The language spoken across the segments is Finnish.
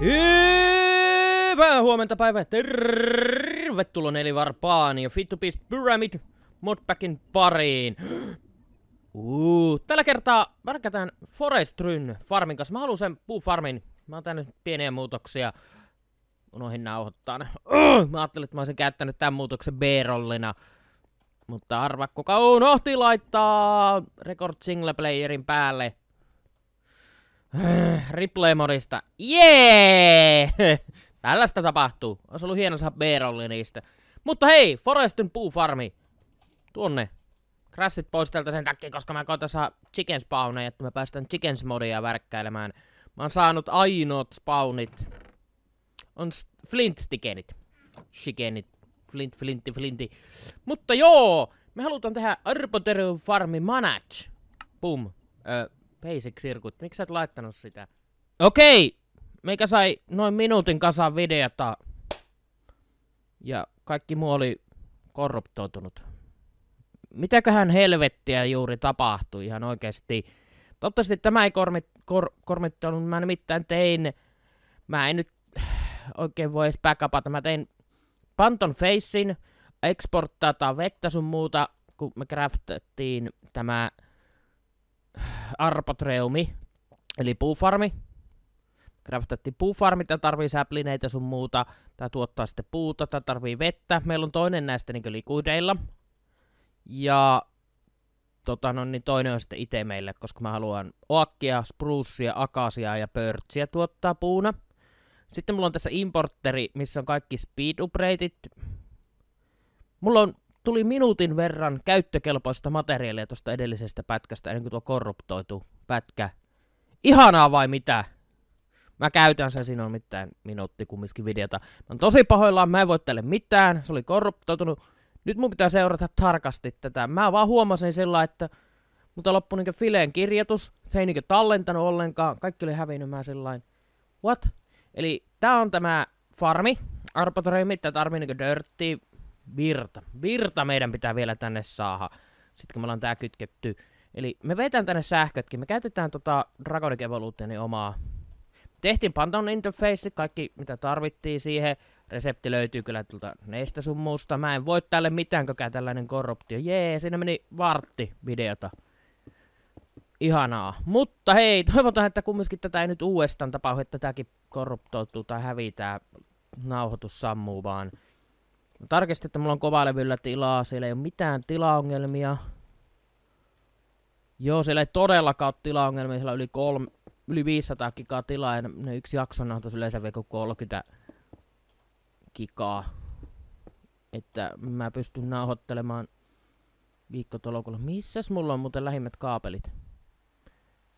Hyvää huomenta päivää. Tervetuloa Nelivarpaan ja Fit to Beast Pyramid modpackin pariin. Uh, tällä kertaa värkätään Forestryn farmin kanssa. Mä haluan sen puufarmin. Mä oon tehnyt pieniä muutoksia. Unohin nauhoittaa ne. Mä ajattelin, että mä olisin käyttänyt tämän muutoksen B-rollina. Mutta arva, kuka unohti laittaa Record Single Playerin päälle. Replay-modista. Jee! Tällaista tapahtuu. Olisi ollut hieno saada B-rolli niistä. Mutta hei, Forestin puufarmi. Tuonne. Crashit pois tältä sen takia, koska mä koitan saa chicken spawneja, että mä päästän chickens modia värkkäilemään. Mä oon saanut ainoat spawnit. On flint stickenit. Chickenit. Flint, flintti, flintti. Mutta joo, me halutaan tehdä Arpoteru Farmi Manage. Pum. Ö, Basic Circuit. Miksi sä et laittanut sitä? Okei! Meikä sai noin minuutin kasaan videota. Ja kaikki muu oli korruptoitunut. Mitäköhän helvettiä juuri tapahtui ihan oikeesti? Toivottavasti tämä ei kormit, kor, kormittanut. Mä nimittäin tein... Mä en nyt oikein voi edes backupata. Mä tein Panton Facein, exportata vettä sun muuta, kun me craftettiin tämä arpotreumi, eli puufarmi. Craftattiin puufarmi, tää tarvii säplineitä sun muuta, tää tuottaa sitten puuta, tää tarvii vettä. Meillä on toinen näistä niin likuideilla. Ja tota, no, niin toinen on sitten itse meille, koska mä haluan oakkia, sprucia, akasia ja pörtsiä tuottaa puuna. Sitten mulla on tässä importeri, missä on kaikki speed upgradeit. Mulla on tuli minuutin verran käyttökelpoista materiaalia tuosta edellisestä pätkästä, ennen kuin tuo korruptoitu pätkä. Ihanaa vai mitä? Mä käytän sen, siinä on mitään minuutti kumminkin videota. Mä oon tosi pahoillaan, mä en voi tälle mitään, se oli korruptoitunut. Nyt mun pitää seurata tarkasti tätä. Mä vaan huomasin sillä, että mutta loppui niinku fileen kirjoitus, se ei niinku tallentanut ollenkaan, kaikki oli hävinnyt mä sillain. What? Eli tää on tämä farmi, arpotoreimi, tää tarvii niinku dirttiä, virta. Virta meidän pitää vielä tänne saada. Sitten kun me ollaan tää kytketty. Eli me vetään tänne sähkötkin. Me käytetään tota Dragonic Evolutionin omaa. Tehtiin Panton interface, kaikki mitä tarvittiin siihen. Resepti löytyy kyllä tuolta neistä sun muusta. Mä en voi tälle mitään, kokea tällainen korruptio. Jee, siinä meni vartti videota. Ihanaa. Mutta hei, toivotaan, että kumminkin tätä ei nyt uudestaan tapahdu, että tämäkin korruptoituu tai hävitää nauhoitus sammuu vaan. Tarkistin, että mulla on kovalevyllä tilaa, siellä ei ole mitään tilaongelmia. Joo, siellä ei todellakaan ole tilaongelmia, siellä on yli, kolme, yli 500 gigaa tilaa ja ne yksi jakso on yleensä vielä 30 gigaa. Että mä pystyn nauhoittelemaan viikkotolokulla. Missäs mulla on muuten lähimmät kaapelit?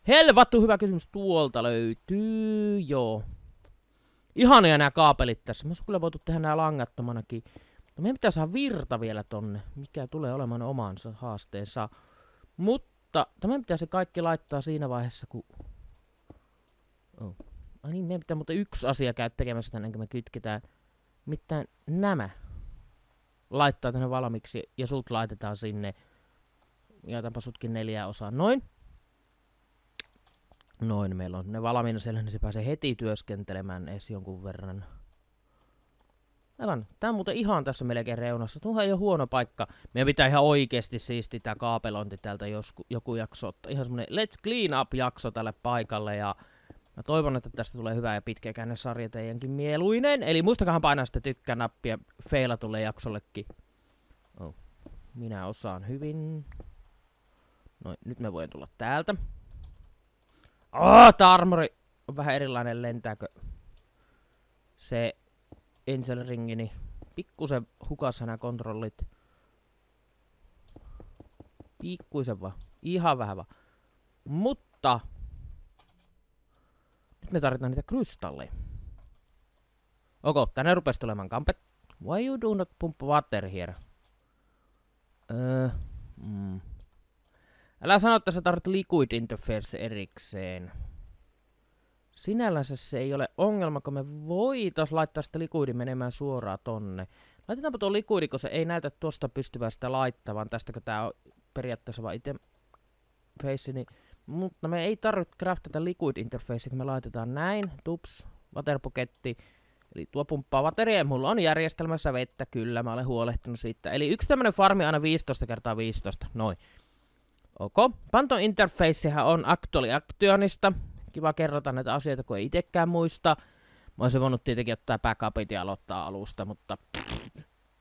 Helvattu hyvä kysymys tuolta löytyy, joo. Ihania nämä kaapelit tässä. Mä olisi kyllä voitu tehdä nämä langattomanakin. No meidän pitää saada virta vielä tonne, mikä tulee olemaan omansa haasteensa. Mutta tämä pitää se kaikki laittaa siinä vaiheessa, kun... Oh. Ai niin, meidän pitää mutta yksi asia käy tekemässä ennen kuin me kytketään. Mitään nämä laittaa tänne valmiiksi ja sut laitetaan sinne. Jaetaanpa sutkin neljää osaa. Noin. Noin, meillä on ne valmiina siellä, niin se pääsee heti työskentelemään edes jonkun verran. Aivan. Tää on muuten ihan tässä melkein reunassa. Tuohan ei ole huono paikka. Meidän pitää ihan oikeesti siisti tää kaapelointi täältä josku, joku jakso. Ihan semmonen Let's Clean Up jakso tälle paikalle ja mä toivon, että tästä tulee hyvä ja pitkäkäinen sarja teidänkin mieluinen. Eli muistakahan painaa sitä tykkää nappia feilatulle jaksollekin. Oh. Minä osaan hyvin. Noin, nyt me voin tulla täältä. Oh, tää armori on vähän erilainen lentääkö se Ringi, niin pikkusen hukassa nämä kontrollit. Pikkuisen vaan. Ihan vähän vaan. Mutta nyt me tarvitaan niitä krystalleja. Ok, tänne rupesi tulemaan kampet. Why you do not pump water here? Öö, mm. Älä sano, että sä tarvitset liquid interface erikseen. Sinällänsä se ei ole ongelma, kun me voitais laittaa sitä likuidi menemään suoraan tonne. Laitetaanpa tuo likuidi, kun se ei näytä tuosta pystyvää sitä laittavan, tästä kun tää on periaatteessa vaan itse face, niin, mutta me ei tarvitse craftata liquid interface, kun me laitetaan näin, tups, waterpoketti. Eli tuo pumppaa vateria, mulla on järjestelmässä vettä, kyllä, mä olen huolehtinut siitä. Eli yksi tämmönen farmi aina 15 kertaa 15, noin. Ok. Panton interfacehän on Actually Actionista. Kiva kerrota näitä asioita, kun ei itsekään muista. Mä olisin voinut tietenkin ottaa backupit ja aloittaa alusta, mutta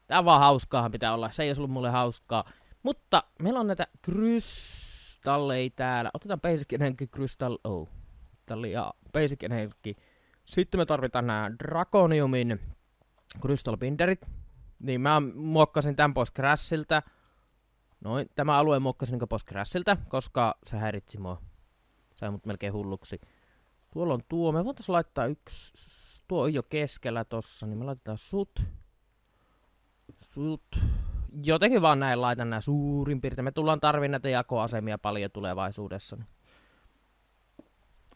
tää on vaan hauskaahan pitää olla. Se ei olisi ollut mulle hauskaa. Mutta meillä on näitä krystalleja täällä. Otetaan Basic Energy Crystal... Oh. ja Basic Energy. Sitten me tarvitaan nämä Draconiumin Crystal Binderit. Niin mä muokkasin tämän pois Crashilta. Noin, tämä alue muokkasin niin pois Crashilta, koska se häiritsi mua. Sai mut melkein hulluksi. Tuolla on tuo. Me voitais laittaa yksi... Tuo on jo keskellä tossa, niin me laitetaan sut. Sut. Jotenkin vaan näin laitan nää suurin piirtein. Me tullaan tarviin näitä jakoasemia paljon tulevaisuudessa.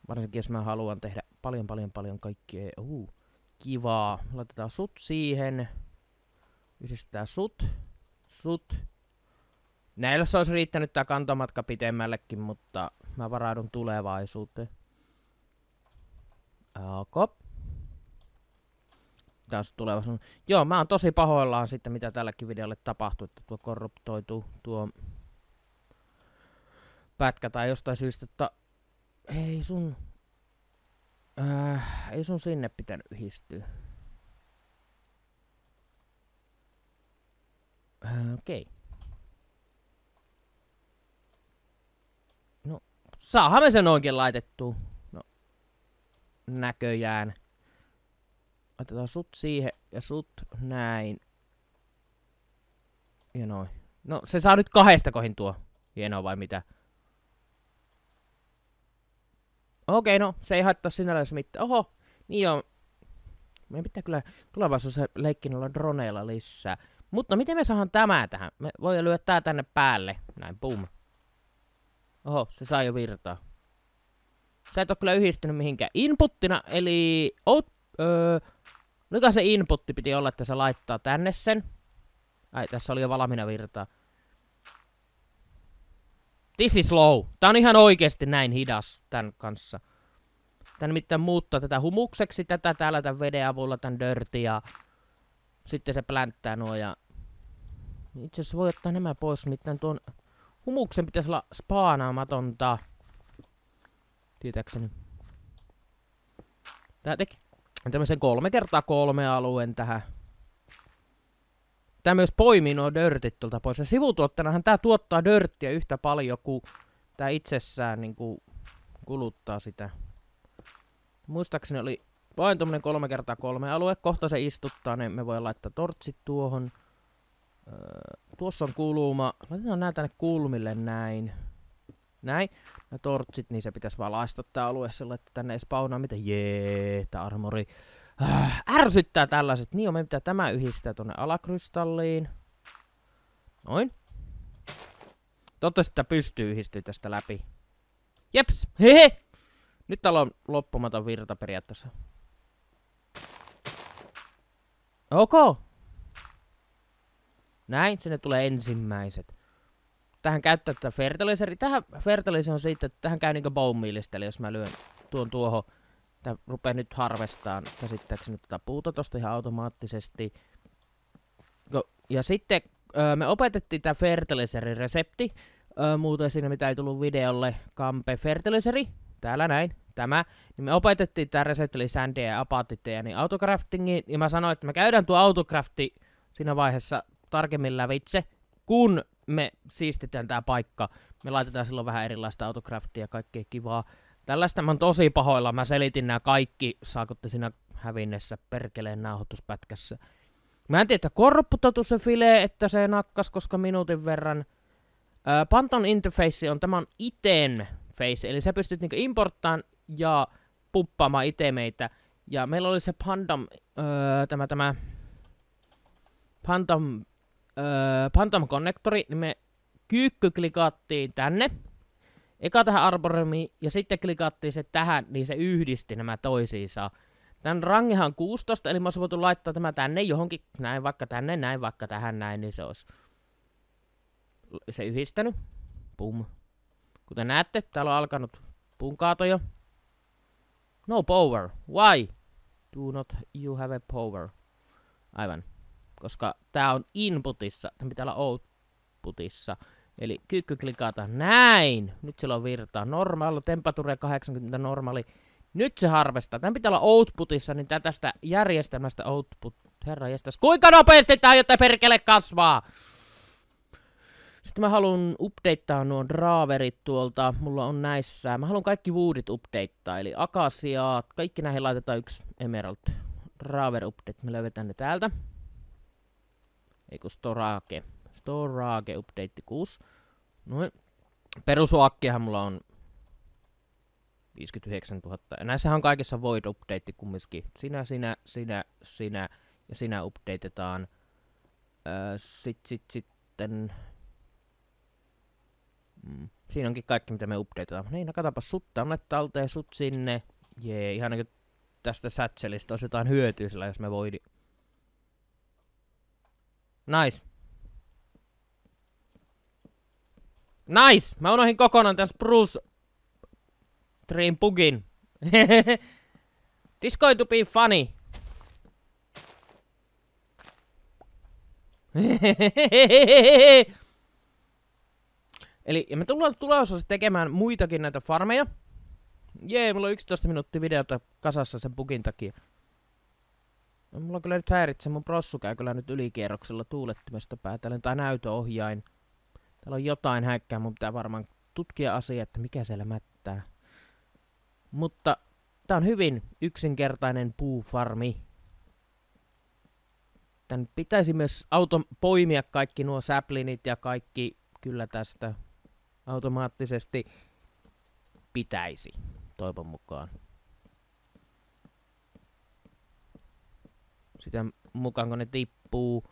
Varsinkin jos mä haluan tehdä paljon paljon paljon kaikkea. Uh, kivaa. Laitetaan sut siihen. Yhdistetään sut. Sut. Näillä se olisi riittänyt tää kantomatka pitemmällekin, mutta mä varaudun tulevaisuuteen. Ok. Taas tulevaisuus. Joo, mä oon tosi pahoillaan sitten, mitä tälläkin videolle tapahtuu, että tuo korruptoituu tuo pätkä tai jostain syystä, että ei sun, äh, ei sun sinne pitänyt yhdistyä. Äh, Okei. Okay. No, saahan me sen oikein laitettua näköjään. Otetaan sut siihen ja sut näin. Ja noin. No se saa nyt kahdesta kohin tuo. Hienoa vai mitä? Okei, no se ei haittaa sinällään mitään. Oho, niin joo. Meidän pitää kyllä tulevaisuudessa leikkin olla droneilla lisää. Mutta miten me saadaan tämä tähän? Me voidaan lyödä tää tänne päälle. Näin, pum. Oho, se saa jo virtaa. Sä et ole kyllä yhdistynyt mihinkään inputtina, eli out, öö, mikä se inputti piti olla, että se laittaa tänne sen. Ai, tässä oli jo valmiina virtaa. This is slow. Tää on ihan oikeesti näin hidas tän kanssa. Tän mitään muuttaa tätä humukseksi, tätä täällä tämän veden avulla, tän dörti ja sitten se plänttää nuo ja... Itse asiassa voi ottaa nämä pois, mitään tuon humuksen pitäisi olla spaanaamatonta tietääkseni. Tää teki tämmöisen kolme kertaa kolme alueen tähän. Tää myös poimii nuo dörtit tuolta pois. Ja sivutuottenahan tää tuottaa dörttiä yhtä paljon kuin tää itsessään niinku kuluttaa sitä. Muistaakseni oli vain tuommoinen kolme kertaa kolme alue. Kohta se istuttaa, niin me voi laittaa tortsit tuohon. Öö, tuossa on kulma. Laitetaan nää tänne kulmille näin näin. Ja tortsit, niin se pitäisi valaista tää alue sillä, että tänne ei spawnaa mitään. Jee, tää armori. Äh, ärsyttää tällaiset. Niin on, me pitää tämä yhdistää tonne alakrystalliin. Noin. Toivottavasti sitä pystyy yhdistyä tästä läpi. Jeps, hehe! Nyt täällä on loppumaton virta periaatteessa. Ok. Näin, sinne tulee ensimmäiset tähän käyttää tätä fertilizeri. Tähän fertilizer on siitä, että tähän käy niinku bone jos mä lyön tuon tuohon. Tää rupee nyt harvestaan käsittääkseni tätä puuta tosta ihan automaattisesti. Ja sitten me opetettiin tämä fertilizerin resepti. Muuten siinä mitä ei tullut videolle. Kampe fertilizeri. Täällä näin. Tämä. Niin me opetettiin tämä resepti, eli Sandia ja Apatitteja, niin autocraftingiin. Ja mä sanoin, että me käydään tuo autocrafti siinä vaiheessa tarkemmin lävitse, kun me siistitään tää paikka. Me laitetaan silloin vähän erilaista autocraftia ja kaikkea kivaa. Tällaista mä oon tosi pahoilla. Mä selitin nämä kaikki, saakotte siinä hävinnessä perkeleen nauhoituspätkässä. Mä en tiedä, että korrupputotu se file, että se nakkas, koska minuutin verran. Öö, Panton interface on, tämä on iten face, eli sä pystyt niinku importtaan ja puppaamaan itemeitä. Ja meillä oli se Pandam, öö, tämä, tämä Pandam öö, Phantom Connectori, niin me kyykky klikattiin tänne. Eka tähän Arboriumiin ja sitten klikattiin se tähän, niin se yhdisti nämä toisiinsa. Tän rangihan 16, eli mä olisin voitu laittaa tämä tänne johonkin, näin vaikka tänne, näin vaikka tähän näin, niin se olisi se yhdistänyt. Pum. Kuten näette, täällä on alkanut punkaato jo. No power. Why? Do not you have a power. Aivan. Koska tää on inputissa, tää pitää olla outputissa. Eli kyykky klikata näin. Nyt sillä on virtaa. Normaali, temperature 80 normaali. Nyt se harvestaa. Tämän pitää olla outputissa, niin tää tästä järjestelmästä output. Herra jästäs. Kuinka nopeasti tää jotta perkele kasvaa? Sitten mä haluan updateaa nuo draaverit tuolta. Mulla on näissä. Mä haluan kaikki woodit updateaa. Eli akasiaat. Kaikki näihin laitetaan yksi emerald. Draaver update. Me löydetään ne täältä. Eikö storage. Storage update 6. Noin. Perusuakkiahan mulla on 59 000. Ja näissähän on kaikessa void update kumminkin. Sinä, sinä, sinä, sinä ja sinä updatetaan. Öö, sit, sit, sitten... Mm. Siinä onkin kaikki, mitä me updatetaan. Niin, no katsopa sut tänne talteen, sut sinne. Jee, ihan niin tästä satchelista olisi jotain hyötyä sillä, jos me voidi. Nice. Nice! Mä unohdin kokonaan tämän Spruce Dream bugin. This going to be funny. Eli ja me tullaan tulevaisuudessa tekemään muitakin näitä farmeja. Jee, mulla on 11 minuuttia videota kasassa sen bugin takia. Mulla kyllä nyt häiritsee, mun prossu käy kyllä nyt ylikierroksella tuulettimesta päätellen tai näytöohjain. Täällä on jotain häikkää, mun pitää varmaan tutkia asia, että mikä siellä mättää. Mutta tää on hyvin yksinkertainen puufarmi. Tän pitäisi myös auto poimia kaikki nuo saplinit ja kaikki kyllä tästä automaattisesti pitäisi, toivon mukaan. Sitä mukaan kun ne tippuu.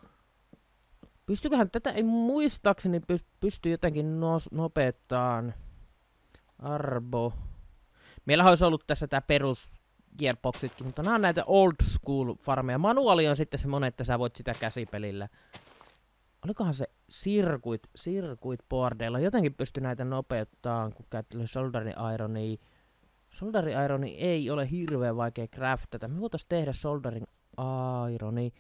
Pystyköhän tätä, ei muistaakseni pysty jotenkin no nopeettaan. Arbo. Meillä olisi ollut tässä tämä perus gearboxitkin, mutta nämä on näitä old school farmeja. Manuaali on sitten semmonen, että sä voit sitä käsipelillä. Olikohan se sirkuit, sirkuit boardeilla? Jotenkin pysty näitä nopeuttaa, kun käyttelee soldari ironia. Soldari ironi ei ole hirveän vaikea craftata. Me voitais tehdä soldarin ironi.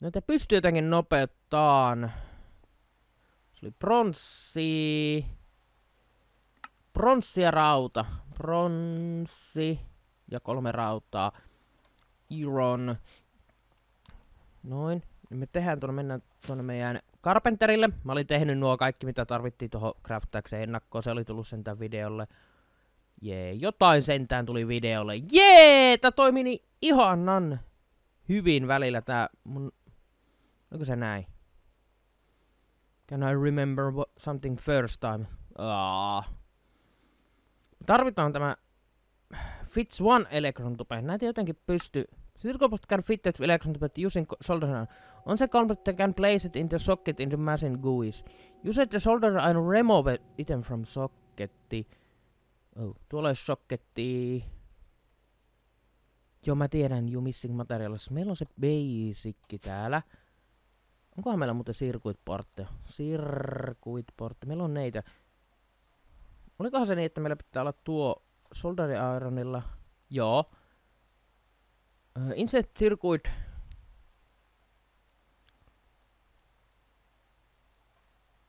Näitä pystyy jotenkin nopeuttaan. Se oli pronssi. Pronssi ja rauta. Pronssi ja kolme rautaa. Iron. Noin. Me tehdään tuonne, mennään tuonne meidän Carpenterille. Mä olin tehnyt nuo kaikki, mitä tarvittiin tuohon craftaakseen ennakkoon. Se oli tullut sentään videolle. Jee, jotain sentään tuli videolle. Jee, tää toimi niin ihanan hyvin välillä tää mun... Onko se näin? Can I remember what, something first time? Aa. Tarvitaan tämä Fits one electron tupe. Näitä jotenkin pystyy. Circle can fit that electron tupe using solder iron. On the computer can place it in the socket in the machine GUIs. Use the solder iron remove item from socketti. Oh, tuolla olisi socketti. Joo, mä tiedän, you missing materials. Meillä on se basic täällä. Onkohan meillä muuten circuit portteja? Circuit portte. Meillä on neitä. Olikohan se niin, että meillä pitää olla tuo Soldari Ironilla. Joo. Uh, insert circuit.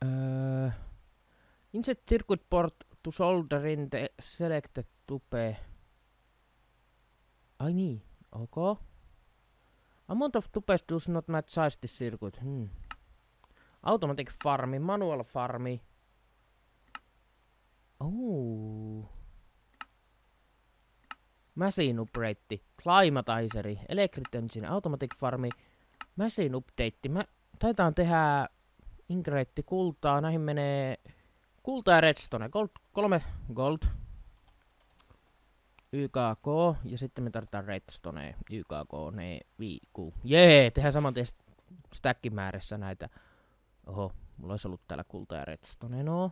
Uh, insert circuit port to solder in the selected. Ai niin, ok. Amount of tupes does not match size this circuit. Hmm. Automatic farmi, manual farmi. Oh. Machine Upgrade, Climatiseri, Electric Engine, Automatic Farmi, Machine Update. Mä taitaan tehdä Ingretti kultaa. Näihin menee kulta ja redstone. Gold, kolme gold. YKK. Ja sitten me tarvitaan redstone. YKK, ne viiku. Jee, tehdään saman tien stackin näitä. Oho, mulla olisi ollut täällä kulta ja redstone. No,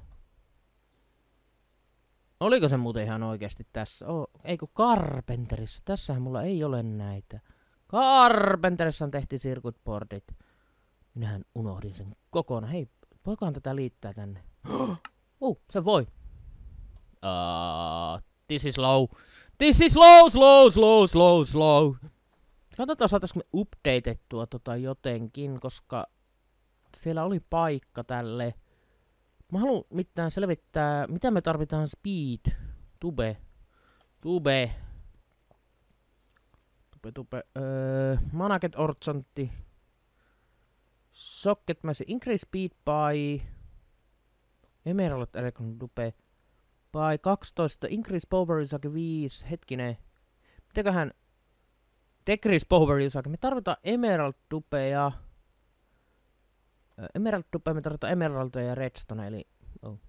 Oliko se muuten ihan oikeasti tässä? Oh, eikö Carpenterissa? Tässähän mulla ei ole näitä. Carpenterissa on tehty circuitboardit. Minähän unohdin sen kokonaan. Hei, voikohan tätä liittää tänne? Uh, se voi. Uh, this is low. This is low, slow, slow, slow, slow. Katsotaan saataisiko me updateettua tota jotenkin, koska siellä oli paikka tälle. Mä haluan mitään selvittää, mitä me tarvitaan speed. Tube. Tube. Tube, tube. Öö, Managet Orchantti. Socket Mass Increase Speed by Emerald Electron Dupe by 12 Increase Power Usake 5 hetkinen. Mitäköhän? Decrease Power Usake Me tarvitaan Emerald Dupea Emerald Dupe me tarvitaan Emeraldia ja Redstone eli oh.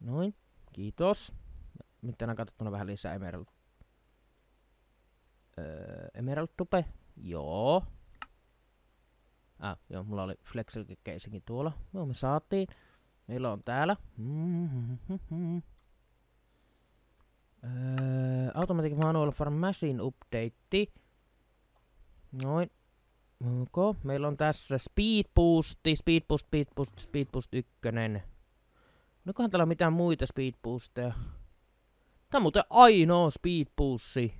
Noin. Kiitos. Nyt enää katsottuna vähän lisää Emerald öö, Emerald Dupe. Joo. Ah, joo, mulla oli Flexel-keisinkin tuolla. Joo, me saatiin. Meillä on täällä. Öö, Automatic Manual for Machine Update. Noin. Okay. Meillä on tässä Speed Boost, Speed Boost, Speed Boost, Speed Boost 1. Onkohan täällä mitään muita Speed Boosteja? Tää on muuten ainoa Speed Boosti.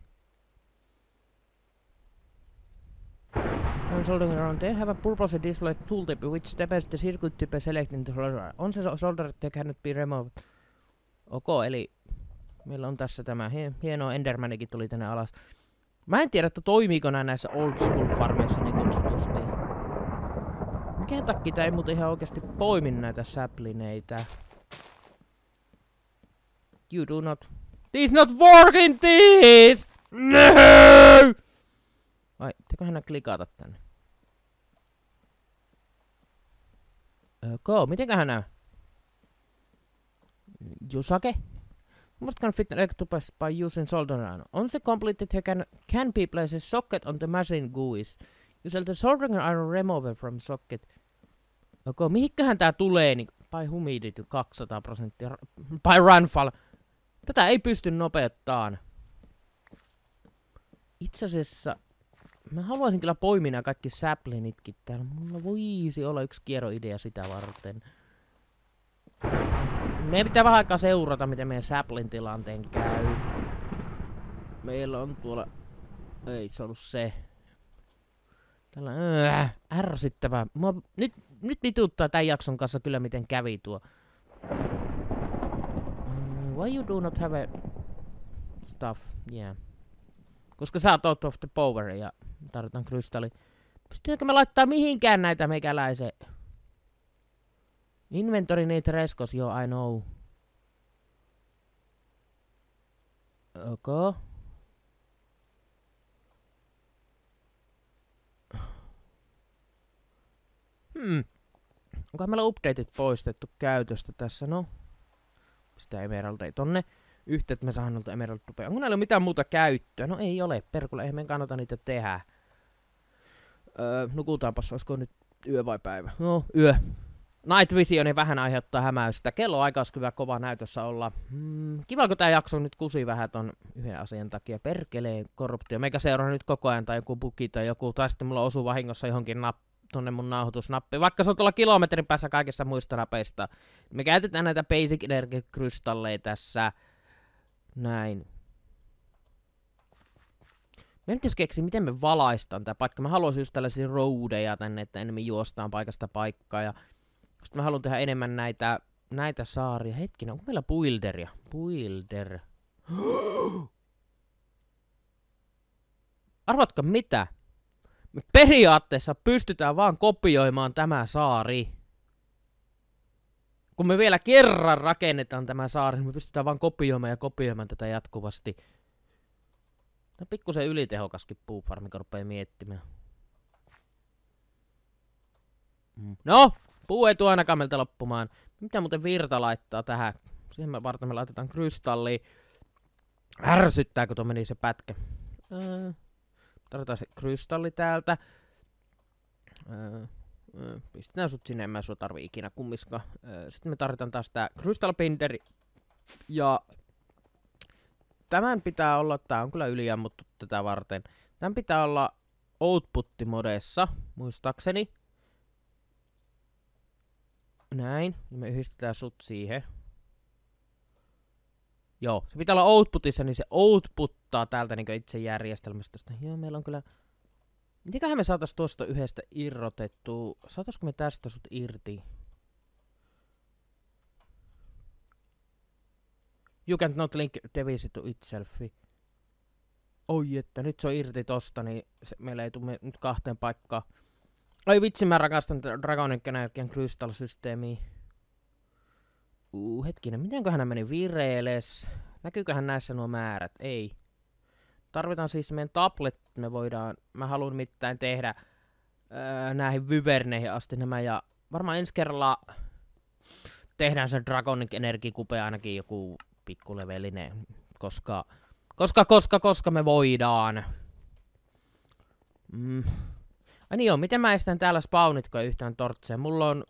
Soldering around, they have a purpose display tooltip which steps the circuit type selecting the solder. On se solder that cannot be removed. Ok, eli meillä on tässä tämä hieno Endermanikin tuli tänne alas. Mä en tiedä, että toimiiko nämä näissä old school farmeissa niin kutsutusti. Mikä takia tää ei muuten ihan oikeasti poimi näitä saplineitä? You do not... This not working this! No! Vai, teköhän nää klikata tänne? Ok, mitenköhän nää? Jusake? Must confit electopus by using solder iron. On the completed he can, can be place a socket on the machine GUIs. Use the soldering iron remover from socket. Ok, mihinköhän tää tulee? Niin, by humidity 200 prosenttia. By runfall. Tätä ei pysty nopeuttaan. Itse asiassa Mä haluaisin kyllä poimia nämä kaikki saplinitkin täällä. Mulla voisi olla yksi kierroidea sitä varten. Meidän pitää vähän aikaa seurata, miten meidän saplin tilanteen käy. Meillä on tuolla... Ei se ollut se. Tällä äh, ärsyttävää. Mua nyt, nyt vituttaa tämän jakson kanssa kyllä miten kävi tuo. Why you do not have a stuff? Yeah. Koska sä oot out of the power ja tarvitaan krystalli. Pystytäänkö me laittaa mihinkään näitä meikäläisen? Inventory need reskos, joo, I know. Okay. Hmm. Onkohan meillä updateit poistettu käytöstä tässä? No. Sitä emeraldeja tonne yhteyttä me saadaan noilta Emerald Tupea. Onko näillä mitään muuta käyttöä? No ei ole, perkulle, eihän meidän kannata niitä tehdä. Öö, nukutaanpas, olisiko nyt yö vai päivä? No, yö. Night Visioni vähän aiheuttaa hämäystä. Kello aika olisi kyllä kova näytössä olla. Hmm, kiva, kun tää jakso nyt kusi vähän ton yhden asian takia. Perkeleen korruptio. Meikä seuraa nyt koko ajan tai joku buki tai joku. Tai sitten mulla osuu vahingossa johonkin nap tonne mun nauhoitusnappi. Vaikka se on tuolla kilometrin päässä kaikissa muista napeista. Me käytetään näitä Basic Energy tässä. Näin. Me pitäisi keksiä, miten me valaistaan tämä paikka. Mä haluaisin just tällaisia roadeja tänne, että enemmän juostaan paikasta paikkaa. Ja sitten mä haluan tehdä enemmän näitä, näitä saaria. Hetkinen, onko meillä builderia? Builder. Arvatko mitä? Me periaatteessa pystytään vaan kopioimaan tämä saari kun me vielä kerran rakennetaan tämä saari, niin me pystytään vaan kopioimaan ja kopioimaan tätä jatkuvasti. Tämä on pikkusen ylitehokaskin puufarmi, kun rupeaa miettimään. Mm. No, puu ei tuo ainakaan meiltä loppumaan. Mitä muuten virta laittaa tähän? Siihen me varten me laitetaan krystalli. Ärsyttää, kun tuo meni se pätkä. Öö, tarvitaan se krystalli täältä. Öö, Pistetään sut sinne, en mä sua tarvii ikinä kummiska. Sitten me tarvitaan taas tää Crystal Binderi. Ja tämän pitää olla, tää on kyllä yliammuttu tätä varten. Tämän pitää olla output-modessa, muistaakseni. Näin, me yhdistetään sut siihen. Joo, se pitää olla outputissa, niin se outputtaa täältä niin itse järjestelmästä. Joo, meillä on kyllä... Mitenköhän me saatais tuosta yhdestä irrotettua? Saataisiko me tästä sut irti? You can't not link device to itself. Oi, että nyt se on irti tosta, niin se, meillä ei tule nyt kahteen paikkaan. Oi vitsi, mä rakastan Dragonic Energian Crystal-systeemiä. Uh, hetkinen, mitenköhän hän meni vireeles? Näkyyköhän näissä nuo määrät? Ei. Tarvitaan siis meidän tablet, me voidaan, mä haluan mitään tehdä öö, näihin vyverneihin asti nämä ja varmaan ensi kerralla tehdään sen Dragonic Energy Coupe ainakin joku pikkulevelinen, koska, koska, koska, koska me voidaan. Mm. Ai niin joo, miten mä estän täällä spawnitko yhtään tortseja? Mulla on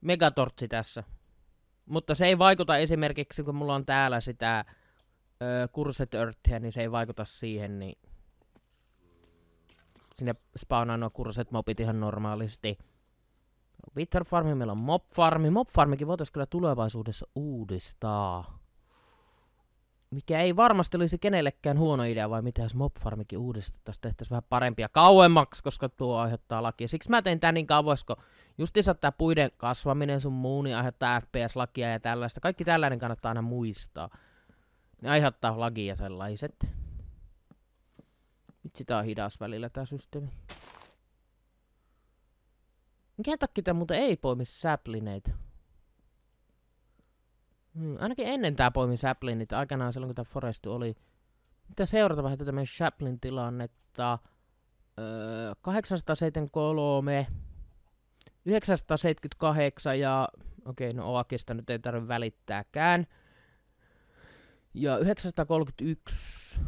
megatortsi tässä. Mutta se ei vaikuta esimerkiksi, kun mulla on täällä sitä öö, Cursed Earthia, niin se ei vaikuta siihen, niin sinne spawnaa nuo kurset mobit ihan normaalisti. Wither Farmi, meillä on Mob Farmi. Mob Farmikin voitaisiin kyllä tulevaisuudessa uudistaa. Mikä ei varmasti olisi kenellekään huono idea, vai mitä jos Mob Farmikin uudistettaisiin, tehtäisiin vähän parempia kauemmaksi, koska tuo aiheuttaa lakia. Siksi mä tein tän niin kauas, kun justiinsa tää puiden kasvaminen sun muu, niin aiheuttaa FPS-lakia ja tällaista. Kaikki tällainen kannattaa aina muistaa. Ne aiheuttaa lagia sellaiset. Vitsi tää on hidas välillä tää systeemi. Mikä takia tää muuten ei poimi säplineitä? Hmm, ainakin ennen tää poimi säplinit, aikanaan silloin kun tää Foresti oli. Mitä seurata vähän tätä meidän Chaplin tilannetta. Öö, 873, 978 ja... Okei, okay, no Oakista nyt ei tarvitse välittääkään. Ja 931.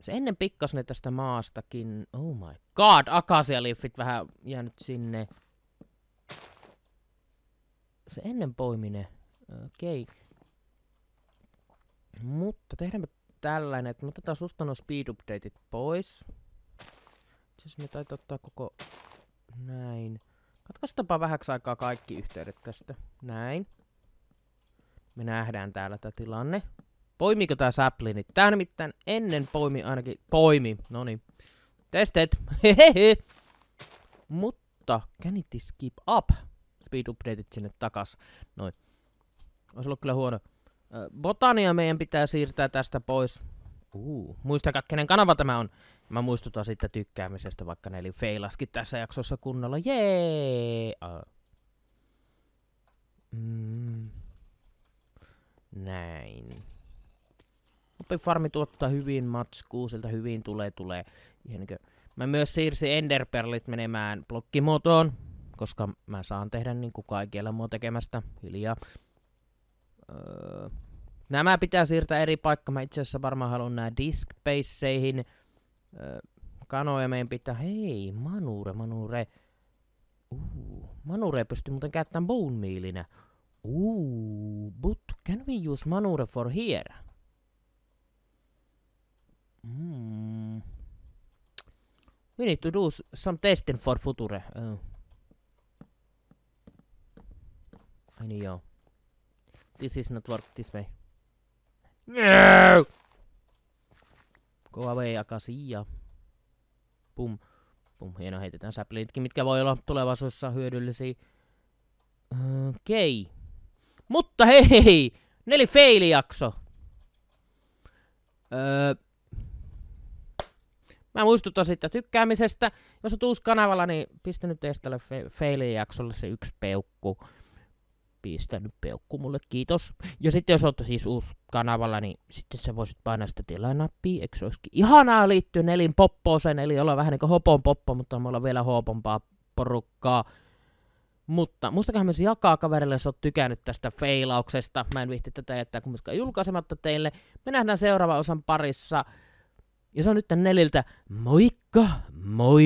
Se ennen pikkas ne tästä maastakin. Oh my god, akasialiffit vähän jäänyt sinne. Se ennen poiminen. Okei. Okay. Mutta tehdäänpä tällainen, että me otetaan susta nuo speed updateit pois. Siis me taitaa ottaa koko näin. Katkaistapa vähäksi aikaa kaikki yhteydet tästä. Näin. Me nähdään täällä tämä tilanne. Poimiko tää saplinit? Tää nimittäin ennen poimi ainakin. Poimi. Noni. Testet. Hehehe. Mutta can it skip up? Speed updateit sinne takas. Noin. Olisi ollut kyllä huono. Botania meidän pitää siirtää tästä pois. Uh, muistakaa, kenen kanava tämä on. Mä muistutan sitten tykkäämisestä, vaikka ne eli feilaskin tässä jaksossa kunnolla. Jee! Uh. Mm. Näin. Farmi tuottaa hyvin matskuu, sieltä hyvin tulee, tulee. Niin Mä myös siirsin enderperlit menemään blokkimuotoon, koska mä saan tehdä niin kuin kaikilla mua tekemästä hiljaa. Öö, nämä pitää siirtää eri paikka. Mä itse asiassa varmaan haluan nää diskpeisseihin. Öö, kanoja meidän pitää... Hei, manure, manure. Uh, manure pystyy muuten käyttämään bone mealinä. Uh, but can we use manure for here? Mm. We need to do some testing for future. Oh. Niin joo. This is not work this way. No! Go away, Akasia. Pum. Pum, hieno heitetään säplitkin, mitkä voi olla tulevaisuudessa hyödyllisiä. Okei. Okay. Mutta hei, hei, neli faili-jakso. Öö, mä muistutan sitten tykkäämisestä. Jos on uusi kanavalla, niin pistä nyt tälle fe- faili-jaksolle se yksi peukku pistänyt peukku mulle, kiitos. Ja sitten jos oot siis uusi kanavalla, niin sitten sä voisit painaa sitä tilanappia, eikö se olisikin ihanaa liittyä Nelin poppooseen, eli olla vähän niin kuin hopon poppo, mutta mulla on vielä hopompaa porukkaa. Mutta muistakaa myös jakaa kaverille, jos oot tykännyt tästä feilauksesta. Mä en vihti tätä jättää kumminkaan julkaisematta teille. Me nähdään seuraava osan parissa. Ja se on nyt neliltä. Moikka, moi!